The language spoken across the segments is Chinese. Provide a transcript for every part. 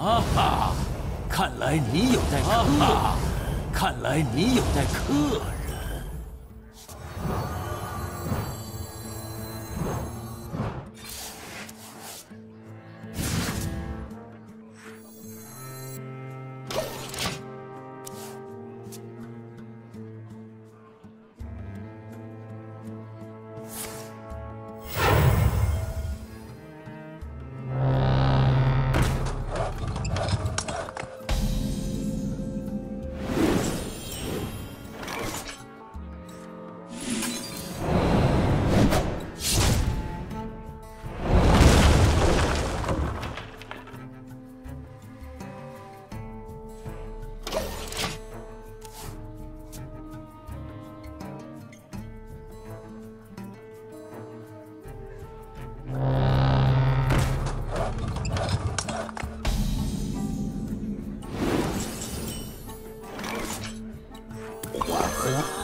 啊哈！看来你有待客，看来你有待客人。Yeah.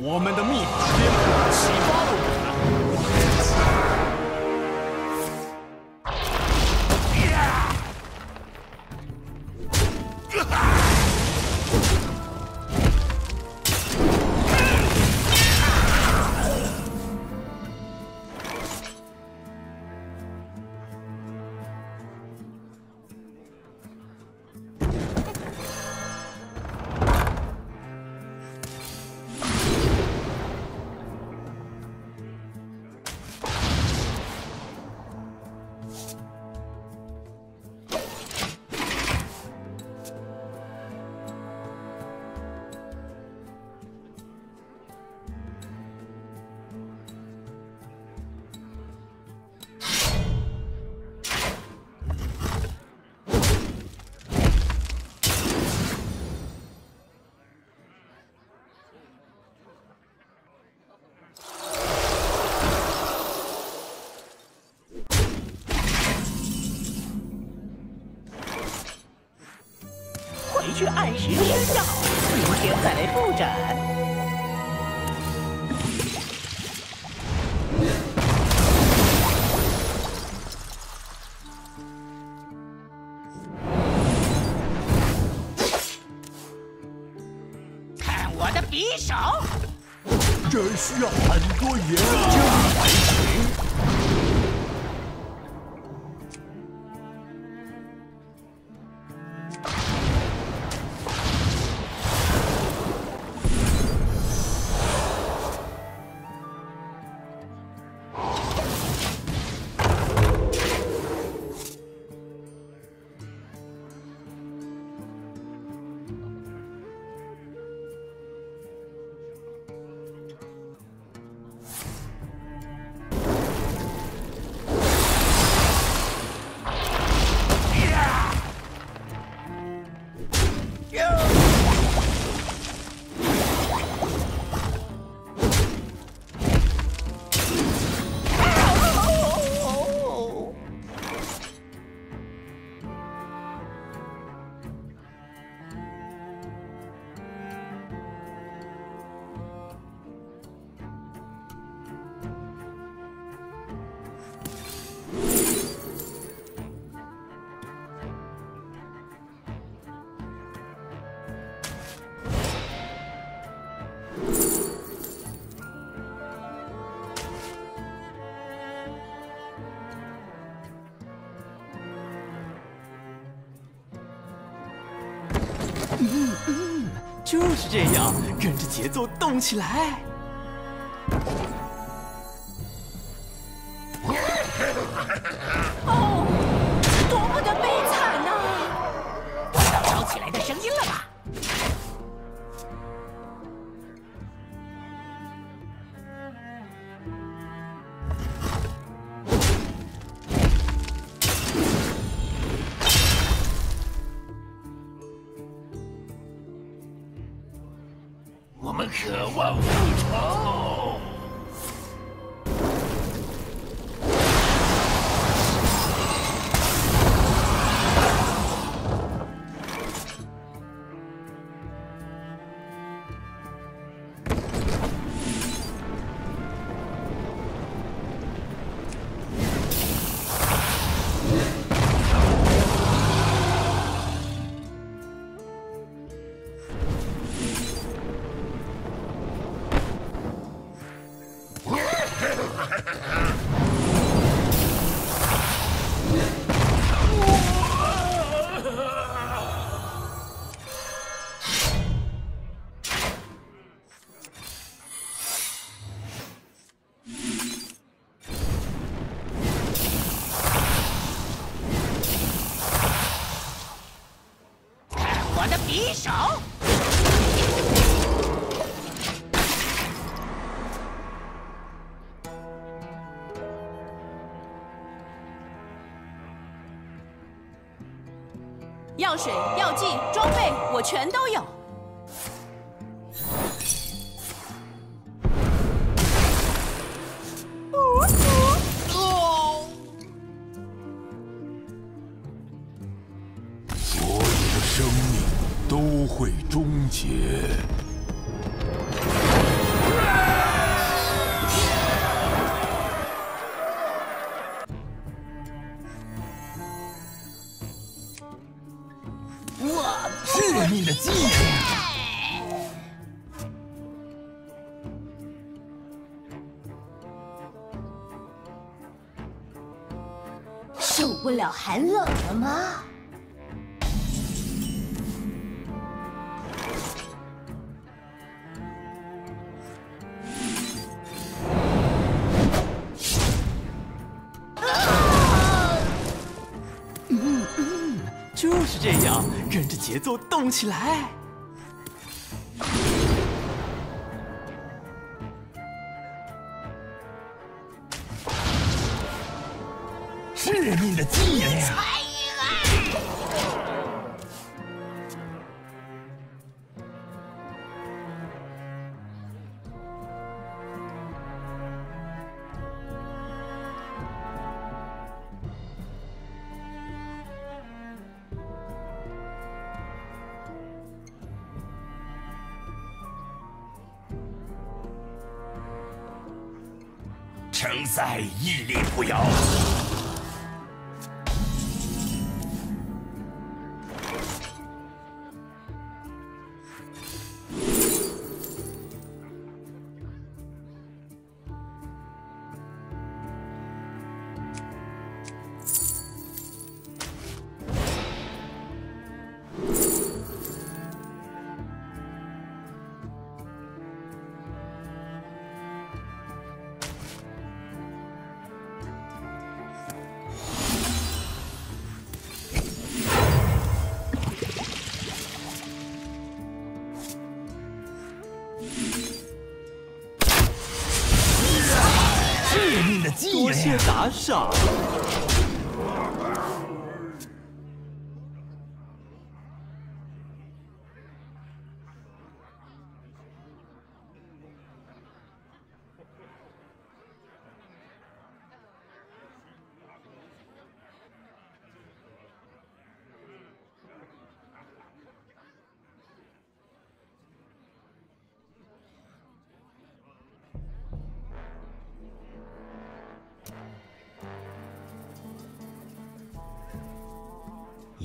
我们的秘法去按时吃药，明天再来复诊。看我的匕首，这需要很多研这样，跟着节奏动起来。药水、药剂、装备，我全都有。所有的生命都会终结。这样，跟着节奏动起来。致命的技能！屹立不摇。打赏。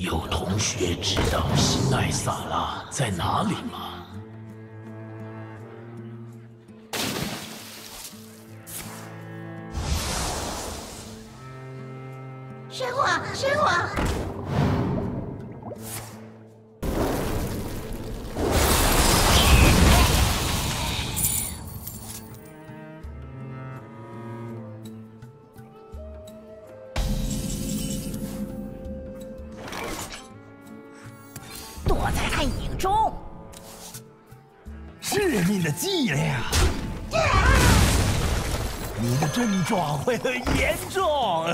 有同学知道辛奈萨拉在哪里吗？神话，神话！躲在暗影中。致命的伎俩。你的症状会很严重。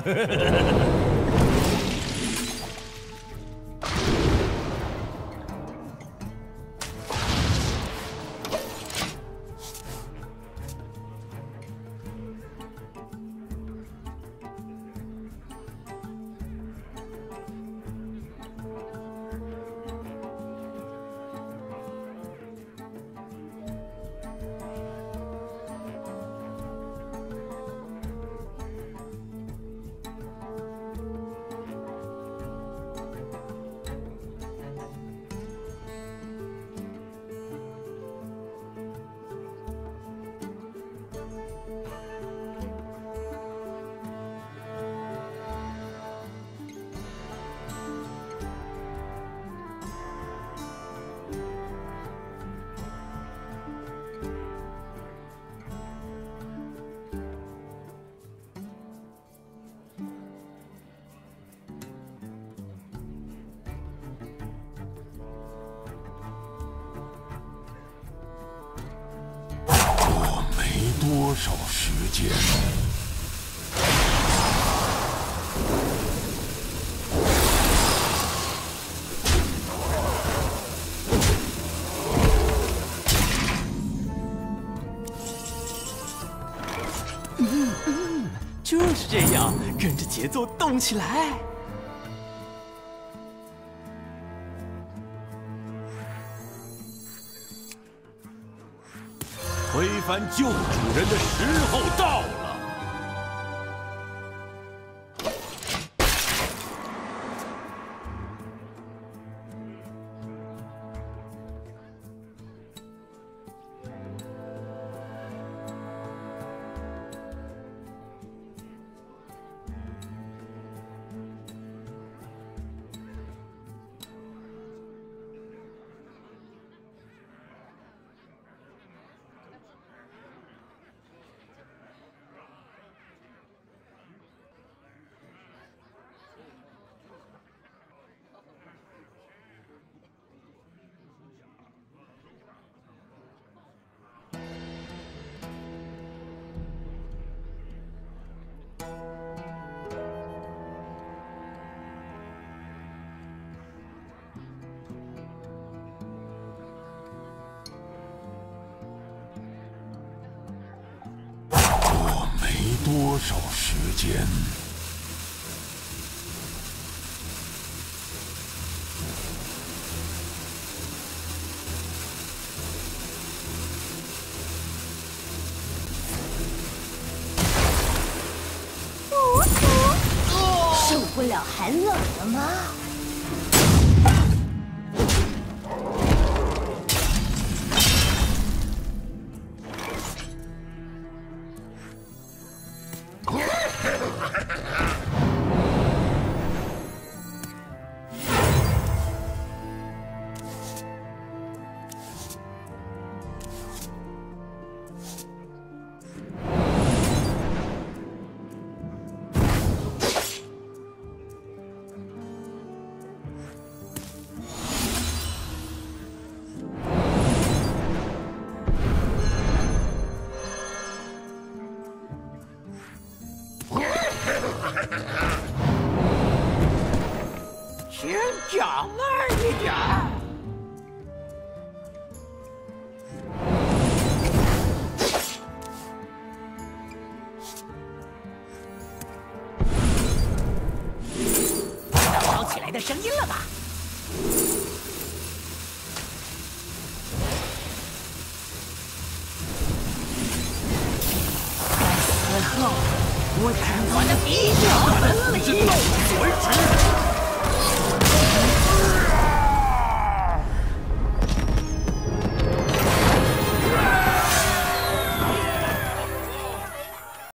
节奏动起来。推翻旧主人的时候到了。多少时间。的声音了吧？我的鼻子，我的嘴唇。